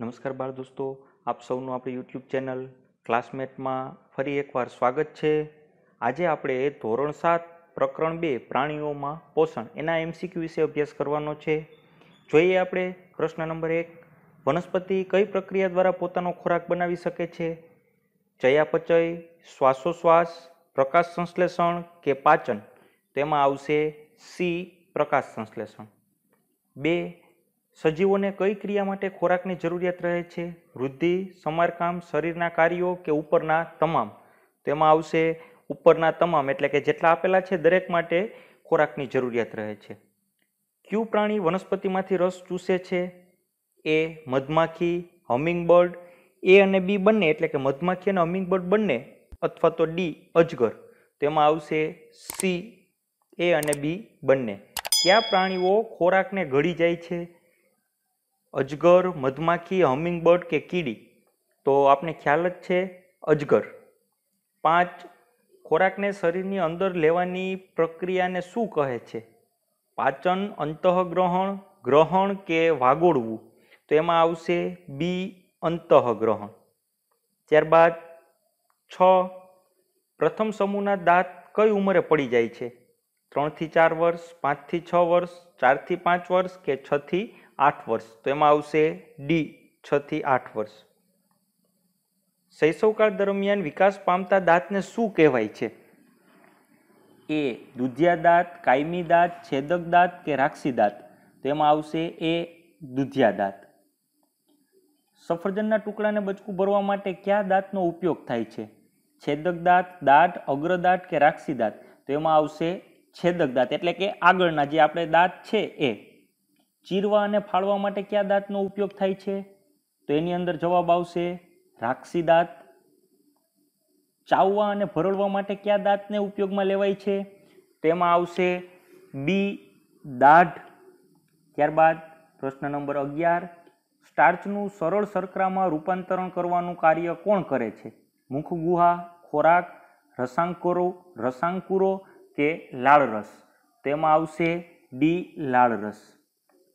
નમસ્કાર બાળ દોસ્તો, આપ સૌનું આપણી યુટ્યુબ ચેનલ ક્લાસમેટમાં ફરી એકવાર સ્વાગત છે. આજે આપણે ધોરણ સાત, પ્રકરણ બે, પ્રાણીઓમાં પોષણ, એના એમસીક્યુ વિશે અભ્યાસ કરવાનો છે. જોઈએ આપણે પ્રશ્ન નંબર એક, વનસ્પતિ કઈ પ્રક્રિયા દ્વારા પોતાનો ખોરાક બનાવી શકે છે? ચયાપચય, શ્વાસોશ્વાસ, પ્રકાશ સંશ્લેષણ કે પાચન? તેમાં આવશે સી, પ્રકાશ સંશ્લેષણ. બે સજીવોને કઈ ક્રિયા માટે ખોરાકની જરૂરિયાત રહે છે? વૃદ્ધિ, સમારકામ, શરીરના કાર્યો કે ઉપરના તમામ? તેમાં આવશે ઉપરના તમામ, એટલે કે જેટલા આપેલા છે દરેક માટે ખોરાકની જરૂરિયાત રહે છે. ક્યુ પ્રાણી વનસ્પતિમાંથી રસ ચૂસે છે? એ મધમાખી, હમિંગબર્ડ, એ અને બી બંને, એટલે કે મધમાખી અને હમિંગબર્ડ બંને, અથવા તો ડી, અજગર. તેમાં આવશે સી, એ અને બી બંને. કયા પ્રાણીઓ ખોરાકને ઘડી જાય છે? અજગર, મધમાખી, હમિંગબર્ડ કે કીડી? તો આપને ખ્યાલ જ છે અજગર. પાંચ, ખોરાકને શરીરની અંદર લેવાની પ્રક્રિયાને શું કહે છે? પાચન, અંતઃગ્રહણ, ગ્રહણ કે વાગોળવું? તો એમાં આવશે બી, અંતઃગ્રહણ. ત્યારબાદ છ, પ્રથમ સમૂહના દાંત કઈ ઉંમરે પડી જાય છે? ત્રણથી ચાર વર્ષ, પાંચથી છ વર્ષ, ચારથી પાંચ વર્ષ કે છથી આઠ વર્ષ. તો એમાં આવશે ડી છ થી આઠ વર્ષ. શૈશવકાળ દરમિયાન વિકાસ પામતા દાંતને શું કહેવાય છે? એ દુધિયા દાંત, કાયમી દાંત, છેદક દાંત કે રાક્ષી દાંત? તો એમાં આવશે એ દુધિયા દાંત. સફરજનના ટુકડાને બચકું ભરવા માટે કયા દાંતનો ઉપયોગ થાય છે? છેદક દાંત દાંત અગ્રદાંત કે રાક્ષી દાંત? તો એમાં આવશે છેદક દાંત. એટલે કે આગળના જે આપણે દાંત છે એ ચીરવા અને ફાળવા માટે કયા દાંતનો ઉપયોગ થાય છે? તો એની અંદર જવાબ આવશે રાક્ષી દાંત. ચાવવા અને ભરળવા માટે કયા દાંતને ઉપયોગમાં લેવાય છે? તેમાં આવશે બી દાઢ. ત્યારબાદ પ્રશ્ન નંબર અગિયાર. સ્ટાર્ચનું સરળ શર્કરામાં રૂપાંતરણ કરવાનું કાર્ય કોણ કરે છે? મુખ ગુહા ખોરાક, રસાંકુરો રસાંકુરો કે લાળરસ? તેમાં આવશે ડી લાળરસ.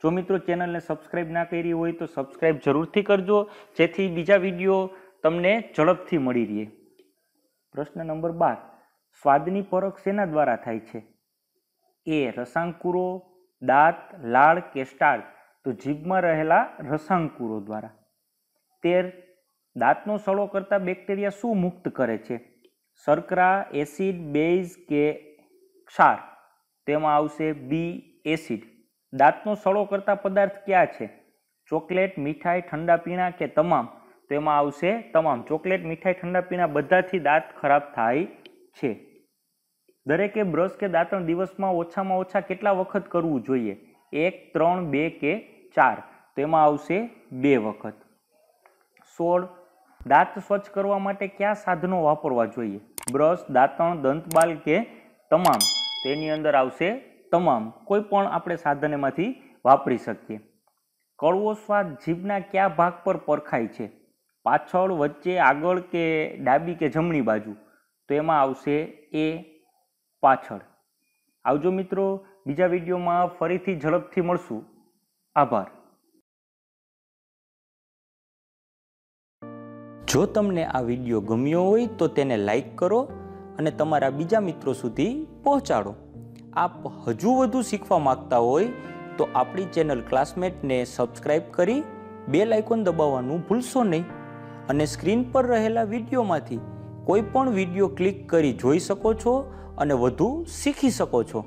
જો મિત્રો ચેનલને સબસ્ક્રાઈબ ના કરી હોય તો સબસ્ક્રાઈબ જરૂરથી કરજો, જેથી બીજા વીડિયો તમને ઝડપથી મળી રહે. પ્રશ્ન નંબર બાર. સ્વાદની પરખ શેના દ્વારા થાય છે? એ રસાંકુરો, દાંત, લાળ કે સ્ટાર્ચ? તો જીભમાં રહેલા રસાંકુરો દ્વારા. તેર. દાંતનો સડો કરતા બેક્ટેરિયા શું મુક્ત કરે છે? શર્કરા, એસિડ, બેઝ કે ક્ષાર? તેમાં આવશે બી એસિડ. દાંતનો સડો કરતા પદાર્થ ક્યાં છે? ચોકલેટ, મીઠાઈ, ઠંડા પીણા કે તમામ? તો એમાં આવશે તમામ. ચોકલેટ, મીઠાઈ, ઠંડા પીણા બધાથી દાંત ખરાબ થાય છે. દરેકે બ્રશ કે દાંતણ દિવસમાં ઓછામાં ઓછા કેટલા વખત કરવું જોઈએ? એક, ત્રણ, બે કે ચાર? તો એમાં આવશે બે વખત. સોળ, દાંત સ્વચ્છ કરવા માટે કયા સાધનો વાપરવા જોઈએ? બ્રશ, દાંતણ, દંતબાલ કે તમામ? તેની અંદર આવશે તમામ કોઈ પણ આપણે સાધન એમાંથી વાપરી શકીએ. કડવો સ્વાદ જીભના કયા ભાગ પર પરખાય છે? પાછળ, વચ્ચે, આગળ કે ડાબી કે જમણી બાજુ? તો એમાં આવશે એ પાછળ. આવજો મિત્રો, બીજા વિડીયોમાં ફરીથી ઝડપથી મળશું. આભાર. જો તમને આ વીડિયો ગમ્યો હોય તો તેને લાઈક કરો અને તમારા બીજા મિત્રો સુધી પહોંચાડો. આપ હજુ વધુ શીખવા માંગતા હોય તો આપણી ચેનલ ક્લાસમેટને સબસ્ક્રાઇબ કરી બેલ આઇકોન દબાવવાનું ભૂલશો નહીં અને સ્ક્રીન પર રહેલા વિડીયોમાંથી કોઈ પણ વીડિયો ક્લિક કરી જોઈ શકો છો અને વધુ શીખી શકો છો.